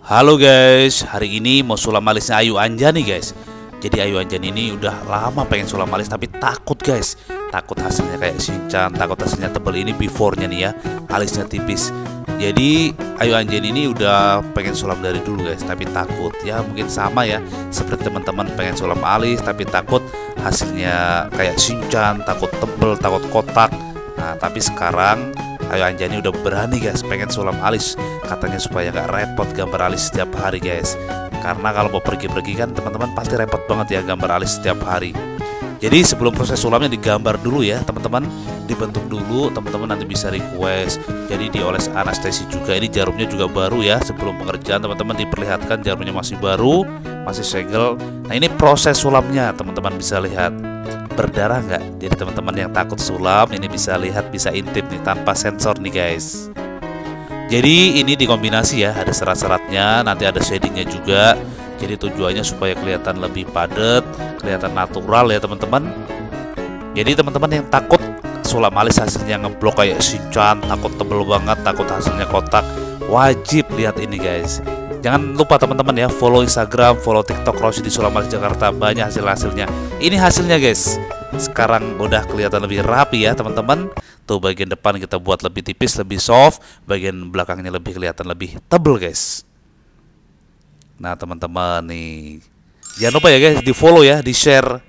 Halo guys, hari ini mau sulam alisnya Ayu Anjani guys. Jadi Ayu Anjani ini udah lama pengen sulam alis tapi takut guys. Takut hasilnya kayak Shinchan, takut hasilnya tebel ini before-nya nih ya. Alisnya tipis. Jadi Ayu Anjani ini udah pengen sulam dari dulu guys Tapi takut, ya mungkin sama ya Seperti teman-teman pengen sulam alis tapi takut hasilnya kayak Shinchan Takut tebel, takut kotak. Nah tapi sekarang Ayo Anjani udah berani guys pengen sulam alis. Katanya supaya nggak repot gambar alis setiap hari guys. Karena kalau mau pergi-pergi kan teman-teman pasti repot banget ya gambar alis setiap hari. Jadi sebelum proses sulamnya digambar dulu ya teman-teman. Dibentuk dulu teman-teman nanti bisa request. Jadi dioles anestesi juga ini jarumnya juga baru ya. Sebelum pengerjaan teman-teman diperlihatkan jarumnya masih baru masih segel. Nah ini proses sulamnya teman-teman bisa lihat berdarah nggak? Jadi teman-teman yang takut sulam ini bisa lihat bisa intip nih tanpa sensor nih guys. Jadi ini dikombinasi ya, ada serat-seratnya, nanti ada shadingnya juga. Jadi tujuannya supaya kelihatan lebih padat, kelihatan natural ya teman-teman. Jadi teman-teman yang takut sulam alis hasilnya ngeblok kayak sinchan, takut tebel banget, takut hasilnya kotak, wajib lihat ini guys. Jangan lupa teman-teman ya follow Instagram, follow TikTok Roshi di Sulamas Jakarta banyak hasil hasilnya. Ini hasilnya guys. Sekarang udah kelihatan lebih rapi ya teman-teman. Tuh bagian depan kita buat lebih tipis, lebih soft, bagian belakangnya lebih kelihatan lebih tebel guys. Nah teman-teman nih, jangan lupa ya guys di follow ya, di share